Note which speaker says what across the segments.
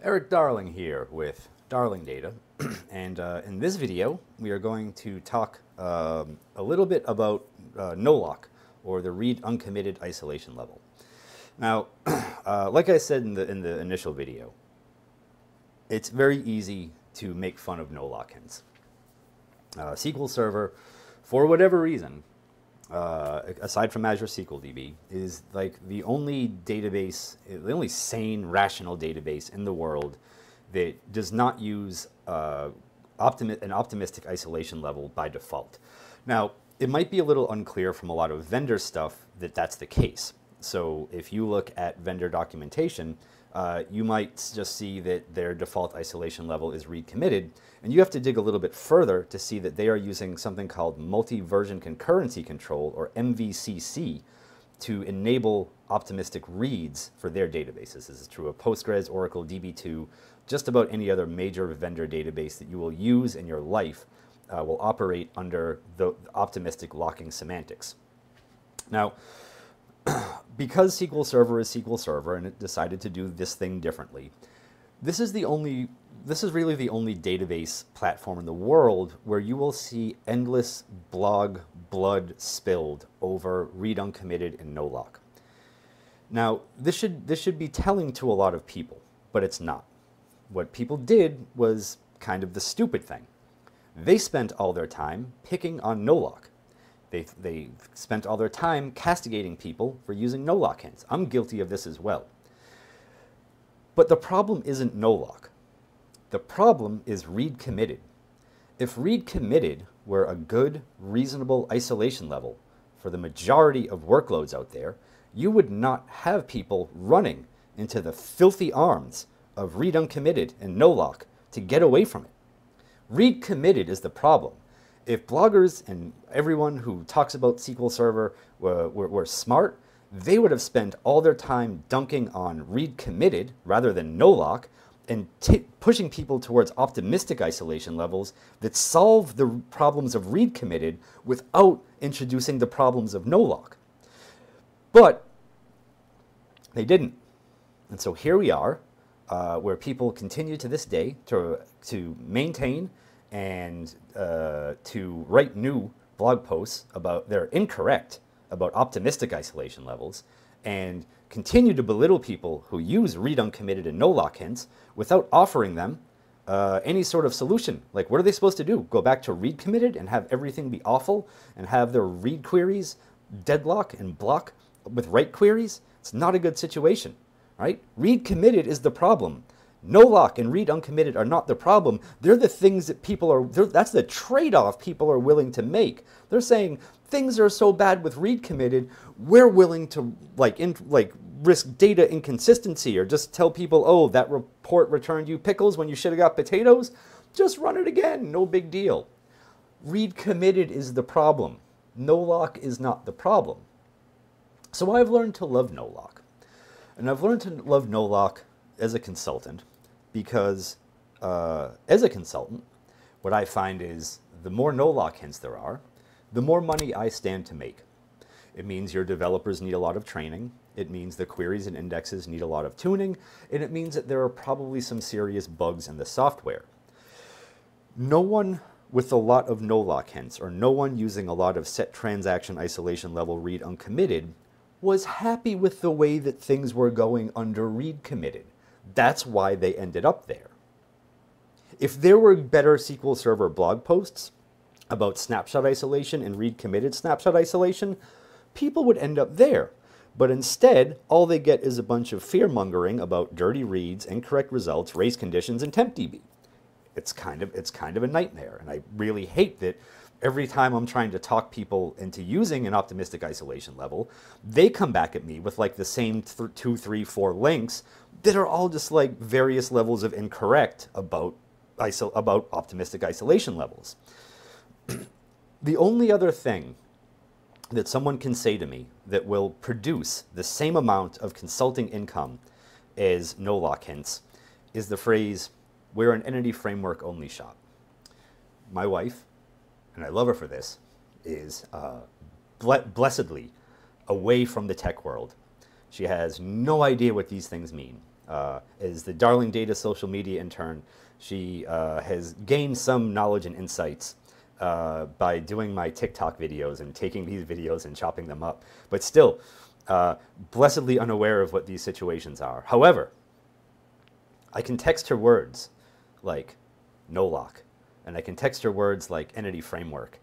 Speaker 1: Erik Darling here with Darling Data. and uh, in this video, we are going to talk um, a little bit about uh, no-lock, or the read uncommitted isolation level. Now, uh, like I said in the, in the initial video, it's very easy to make fun of no-lock hints. Uh, SQL Server, for whatever reason, uh, aside from Azure SQL DB, is like the only database, the only sane, rational database in the world that does not use uh, optimi an optimistic isolation level by default. Now, it might be a little unclear from a lot of vendor stuff that that's the case. So if you look at vendor documentation, uh, you might just see that their default isolation level is read committed, and you have to dig a little bit further to see that they are using something called multi-version concurrency control, or MVCC, to enable optimistic reads for their databases. This is true of Postgres, Oracle, DB2, just about any other major vendor database that you will use in your life uh, will operate under the optimistic locking semantics. Now, because SQL Server is SQL Server and it decided to do this thing differently, this is the only this is really the only database platform in the world where you will see endless blog blood spilled over read uncommitted and no lock. Now, this should this should be telling to a lot of people, but it's not. What people did was kind of the stupid thing. They spent all their time picking on no lock. They, they spent all their time castigating people for using no-lock hints. I'm guilty of this as well. But the problem isn't no-lock. The problem is read committed. If read committed were a good, reasonable isolation level for the majority of workloads out there, you would not have people running into the filthy arms of read uncommitted and no-lock to get away from it. Read committed is the problem if bloggers and everyone who talks about SQL Server were, were, were smart, they would have spent all their time dunking on read committed rather than no lock and pushing people towards optimistic isolation levels that solve the problems of read committed without introducing the problems of no lock. But they didn't. And so here we are, uh, where people continue to this day to, to maintain and uh, to write new blog posts about they're incorrect about optimistic isolation levels and continue to belittle people who use read uncommitted and no lock hints without offering them uh, any sort of solution. Like, what are they supposed to do? Go back to read committed and have everything be awful and have their read queries deadlock and block with write queries? It's not a good situation, right? Read committed is the problem. No lock and read uncommitted are not the problem. They're the things that people are, that's the trade off people are willing to make. They're saying things are so bad with read committed, we're willing to like, in, like risk data inconsistency or just tell people, oh, that report returned you pickles when you should have got potatoes. Just run it again, no big deal. Read committed is the problem. No lock is not the problem. So I've learned to love no lock. And I've learned to love no lock as a consultant because uh, as a consultant, what I find is the more no-lock hints there are, the more money I stand to make. It means your developers need a lot of training. It means the queries and indexes need a lot of tuning. And it means that there are probably some serious bugs in the software. No one with a lot of no-lock hints or no one using a lot of set transaction isolation level read uncommitted was happy with the way that things were going under read committed. That's why they ended up there. If there were better SQL Server blog posts about snapshot isolation and read committed snapshot isolation, people would end up there. But instead, all they get is a bunch of fear mongering about dirty reads, incorrect results, race conditions, and TempDB. It's kind of it's kind of a nightmare, and I really hate that every time I'm trying to talk people into using an optimistic isolation level, they come back at me with like the same th two, three, four links that are all just like various levels of incorrect about, iso about optimistic isolation levels. the only other thing that someone can say to me that will produce the same amount of consulting income as no lock hints is the phrase, we're an entity framework only shop. My wife and I love her for this, is uh, ble blessedly away from the tech world. She has no idea what these things mean. Uh, as the Darling Data social media intern, she uh, has gained some knowledge and insights uh, by doing my TikTok videos and taking these videos and chopping them up. But still, uh, blessedly unaware of what these situations are. However, I can text her words like no lock, and I can text her words like entity framework,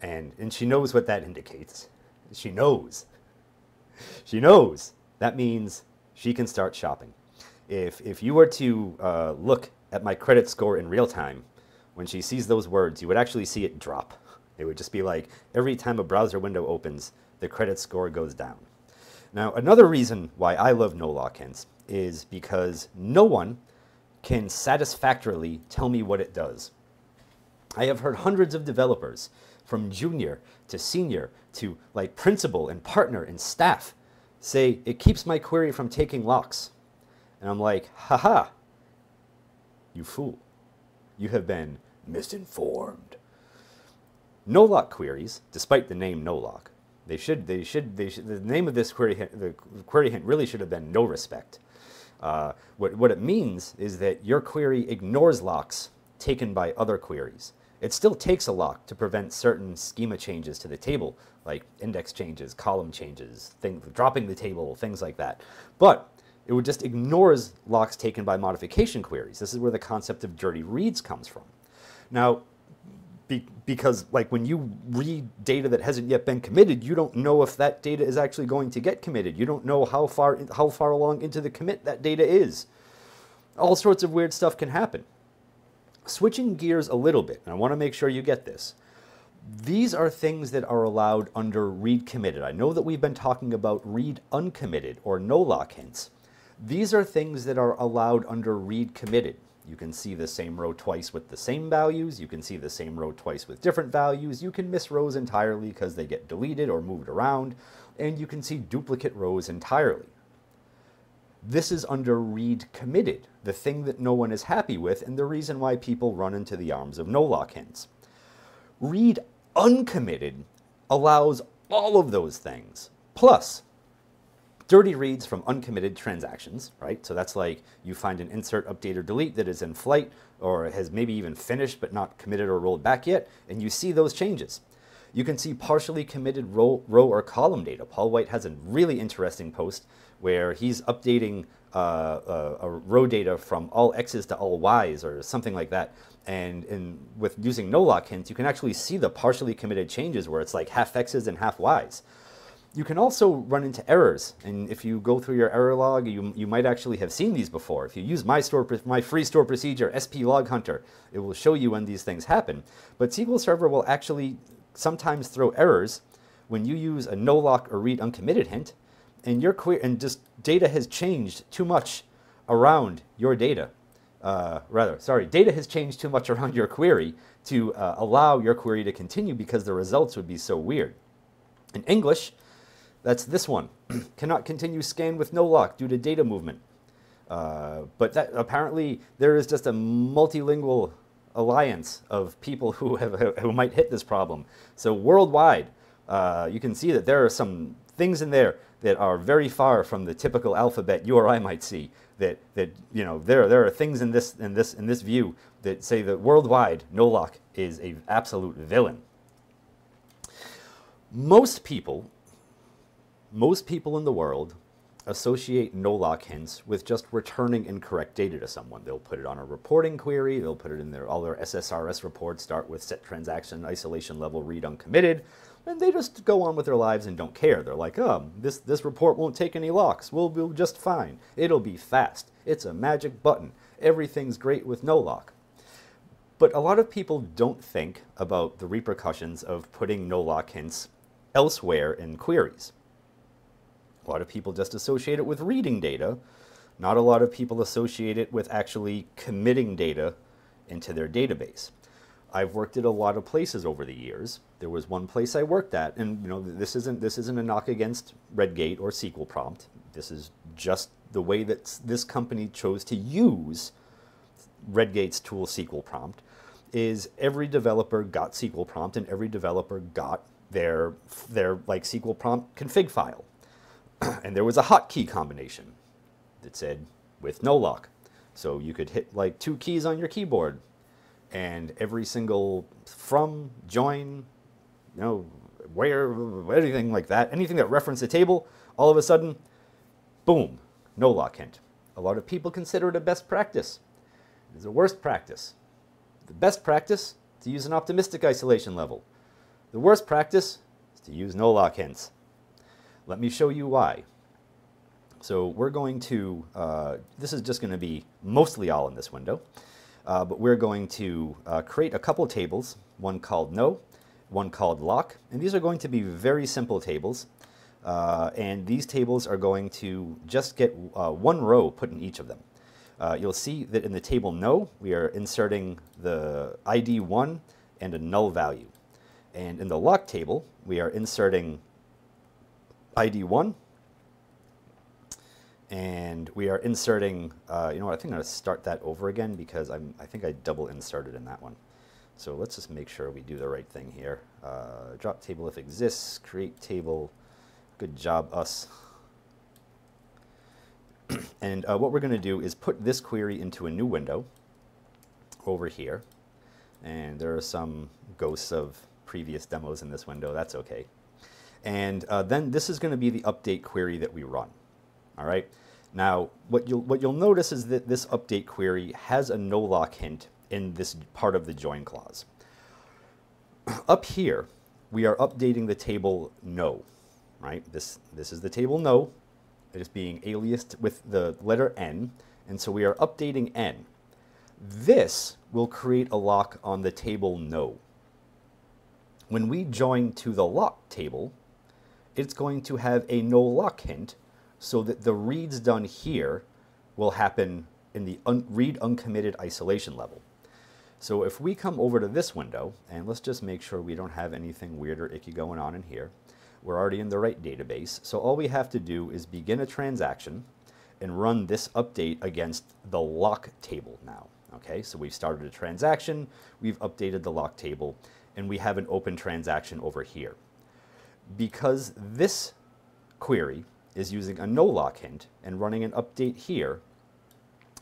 Speaker 1: and, and she knows what that indicates. She knows. She knows. That means she can start shopping. If, if you were to uh, look at my credit score in real time, when she sees those words, you would actually see it drop. It would just be like every time a browser window opens, the credit score goes down. Now, another reason why I love no lock hints is because no one can satisfactorily tell me what it does. I have heard hundreds of developers, from junior to senior to like principal and partner and staff, say it keeps my query from taking locks. And I'm like, haha, you fool. You have been misinformed. No lock queries, despite the name no lock, they should, they should, they should, the name of this query the query hint really should have been no respect. Uh, what, what it means is that your query ignores locks taken by other queries. It still takes a lock to prevent certain schema changes to the table, like index changes, column changes, dropping the table, things like that. But it would just ignores locks taken by modification queries. This is where the concept of dirty reads comes from. Now, be, because like when you read data that hasn't yet been committed, you don't know if that data is actually going to get committed. You don't know how far how far along into the commit that data is. All sorts of weird stuff can happen. Switching gears a little bit, and I want to make sure you get this. These are things that are allowed under read committed. I know that we've been talking about read uncommitted or no lock hints. These are things that are allowed under read committed. You can see the same row twice with the same values. You can see the same row twice with different values. You can miss rows entirely because they get deleted or moved around. And you can see duplicate rows entirely. This is under read committed, the thing that no one is happy with and the reason why people run into the arms of no-lock hints. Read uncommitted allows all of those things. Plus, dirty reads from uncommitted transactions, right? So that's like you find an insert, update, or delete that is in flight or has maybe even finished but not committed or rolled back yet, and you see those changes. You can see partially committed row, row or column data. Paul White has a really interesting post where he's updating uh, a, row data from all x's to all y's or something like that. And in, with using no lock hints, you can actually see the partially committed changes where it's like half x's and half y's. You can also run into errors, and if you go through your error log, you, you might actually have seen these before. If you use my, store, my free store procedure, sp_LogHunter, it will show you when these things happen. But SQL Server will actually sometimes throw errors when you use a no lock or read uncommitted hint, and your query and just data has changed too much around your data. Uh, rather, sorry, data has changed too much around your query to uh, allow your query to continue because the results would be so weird. In English, that's this one. Cannot continue scan with no lock due to data movement. Uh, but that apparently there is just a multilingual alliance of people who have who might hit this problem. So worldwide, uh, you can see that there are some things in there that are very far from the typical alphabet you or I might see. That that you know there there are things in this in this in this view that say that worldwide no lock is an absolute villain. Most people most people in the world associate no-lock hints with just returning incorrect data to someone. They'll put it on a reporting query, they'll put it in their, all their SSRS reports, start with set transaction isolation level read uncommitted, and they just go on with their lives and don't care. They're like, oh, this, this report won't take any locks. We'll be just fine. It'll be fast. It's a magic button. Everything's great with no lock. But a lot of people don't think about the repercussions of putting no lock hints elsewhere in queries. A lot of people just associate it with reading data. Not a lot of people associate it with actually committing data into their database. I've worked at a lot of places over the years. There was one place I worked at, and you know this isn't this isn't a knock against Redgate or SQL Prompt. This is just the way that this company chose to use Redgate's tool SQL Prompt. Is every developer got SQL Prompt, and every developer got their their like SQL Prompt config file. and there was a hotkey combination that said with no lock. So you could hit like two keys on your keyboard and every single from, join, you know, where, anything like that, anything that referenced a table, all of a sudden, boom, no lock hint. A lot of people consider it a best practice. It is a worst practice. The best practice to use an optimistic isolation level. The worst practice is to use no lock hints. Let me show you why. So we're going to, uh, this is just going to be mostly all in this window, uh, but we're going to uh, create a couple tables, one called no, one called lock, and these are going to be very simple tables. Uh, and these tables are going to just get uh, one row put in each of them. Uh, you'll see that in the table no, we are inserting the ID 1 and a null value. And in the lock table, we are inserting ID 1 and we are inserting, uh, you know what, I think I'm going to start that over again because I'm, I think I double inserted in that one. So let's just make sure we do the right thing here. Uh, drop table if exists, create table, good job us. and uh, what we're going to do is put this query into a new window over here. And there are some ghosts of previous demos in this window, that's okay. And uh, then this is going to be the update query that we run. All right. Now, what you'll, what you'll notice is that this update query has a no lock hint in this part of the join clause. Up here, we are updating the table no, right? This, this is the table no. It is being aliased with the letter n, and so we are updating n. This will create a lock on the table no. When we join to the lock table, it's going to have a no lock hint so that the reads done here will happen in the un read uncommitted isolation level. So if we come over to this window, and let's just make sure we don't have anything weird or icky going on in here, we're already in the right database. So all we have to do is begin a transaction and run this update against the lock table now. Okay, so we've started a transaction, we've updated the lock table, and we have an open transaction over here. Because this query is using a no lock hint and running an update here.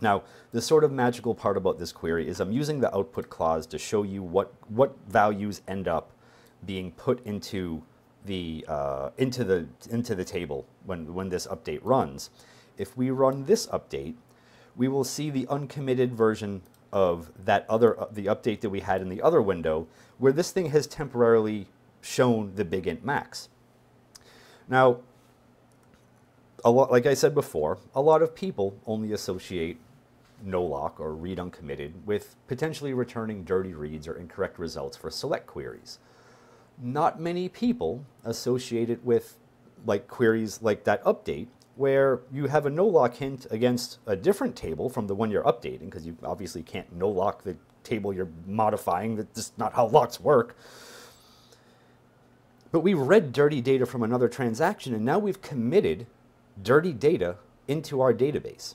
Speaker 1: Now, the sort of magical part about this query is I'm using the output clause to show you what, what values end up being put into the, uh, into the, into the table when, when this update runs. If we run this update, we will see the uncommitted version of that other, uh, the update that we had in the other window, where this thing has temporarily shown the big int max. Now, a lot, like I said before, a lot of people only associate no lock or read uncommitted with potentially returning dirty reads or incorrect results for select queries. Not many people associate it with like queries like that update where you have a no lock hint against a different table from the one you're updating because you obviously can't no lock the table you're modifying. That's just not how locks work. But we've read dirty data from another transaction and now we've committed dirty data into our database.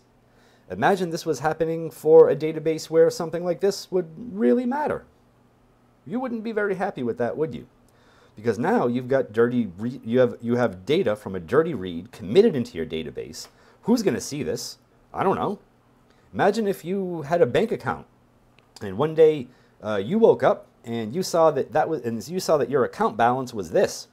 Speaker 1: Imagine this was happening for a database where something like this would really matter. You wouldn't be very happy with that, would you? Because now you've got dirty, you have, you have data from a dirty read committed into your database. Who's going to see this? I don't know. Imagine if you had a bank account and one day uh, you woke up and you saw that that was, and you saw that your account balance was this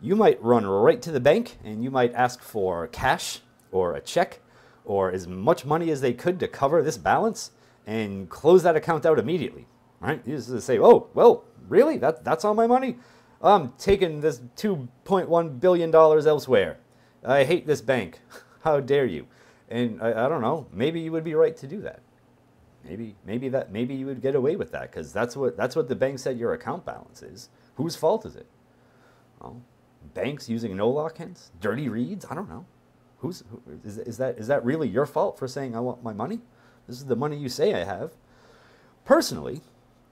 Speaker 1: you might run right to the bank and you might ask for cash or a check or as much money as they could to cover this balance and close that account out immediately. Right? You just say, oh, well, really? That, that's all my money? I'm taking this $2.1 billion elsewhere. I hate this bank. How dare you? And I, I don't know, maybe you would be right to do that. Maybe, maybe that, maybe you would get away with that because that's what, that's what the bank said your account balance is. Whose fault is it? Well, banks using no lock hints, dirty reads. I don't know. Who's who, is, is that? Is that really your fault for saying I want my money? This is the money you say I have. Personally,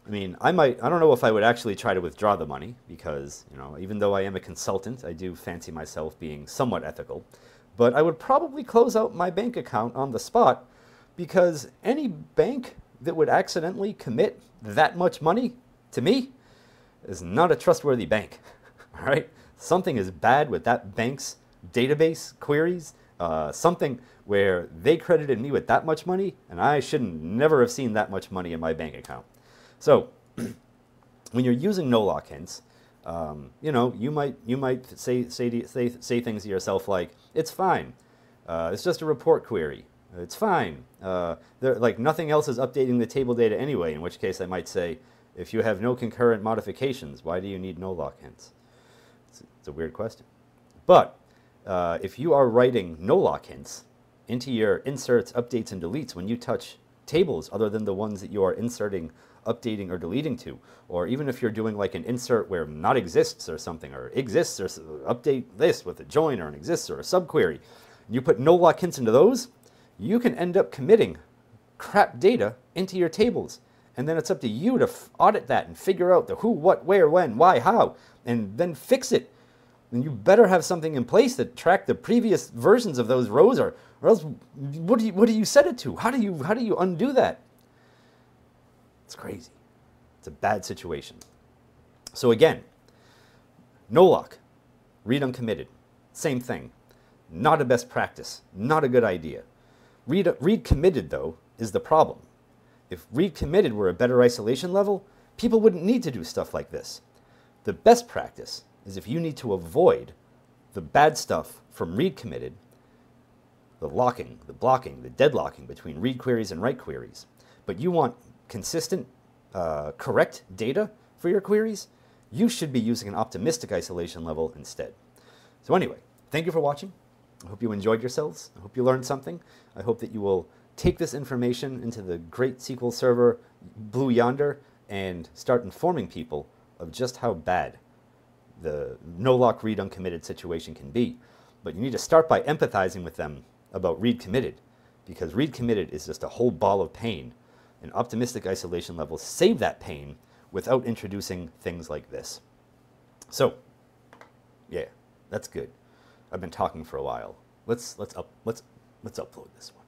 Speaker 1: I mean, I might. I don't know if I would actually try to withdraw the money because you know, even though I am a consultant, I do fancy myself being somewhat ethical. But I would probably close out my bank account on the spot because any bank that would accidentally commit that much money to me is not a trustworthy bank. All right something is bad with that bank's database queries. Uh, something, where they credited me with that much money, and I shouldn't never have seen that much money in my bank account. So when you're using no lock hints, um, you know, you might you might say say say say things to yourself like, "It's fine. Uh, it's just a report query. It's fine. Uh, like nothing else is updating the table data anyway." In which case, I might say, "If you have no concurrent modifications, why do you need no lock hints?" It's, it's a weird question. But uh, if you are writing no lock hints into your inserts, updates, and deletes when you touch tables other than the ones that you are inserting updating or deleting to. Or even if you're doing like an insert where not exists or something, or exists or update this with a join or an exists or a subquery, you put no lock hints into those, you can end up committing crap data into your tables. And then it's up to you to audit that and figure out the who, what, where, when, why, how, and then fix it. And you better have something in place that track the previous versions of those rows, or, or else what do you what do you set it to? How do you how do you undo that? It's crazy. It's a bad situation. So again, no lock, read uncommitted, same thing. Not a best practice, not a good idea. Read, read committed, though, is the problem. If read committed were a better isolation level, people wouldn't need to do stuff like this. The best practice is if you need to avoid the bad stuff from read committed, the locking, the blocking, the deadlocking between read queries and write queries, but you want consistent, uh, correct data for your queries, you should be using an optimistic isolation level instead. So anyway, thank you for watching. I hope you enjoyed yourselves. I hope you learned something. I hope that you will take this information into the great SQL server Blue Yonder and start informing people of just how bad the no lock read uncommitted situation can be. But you need to start by empathizing with them about read committed because read committed is just a whole ball of pain and optimistic isolation levels save that pain without introducing things like this. So, yeah, that's good. I've been talking for a while. Let's let's up let's let's upload this one.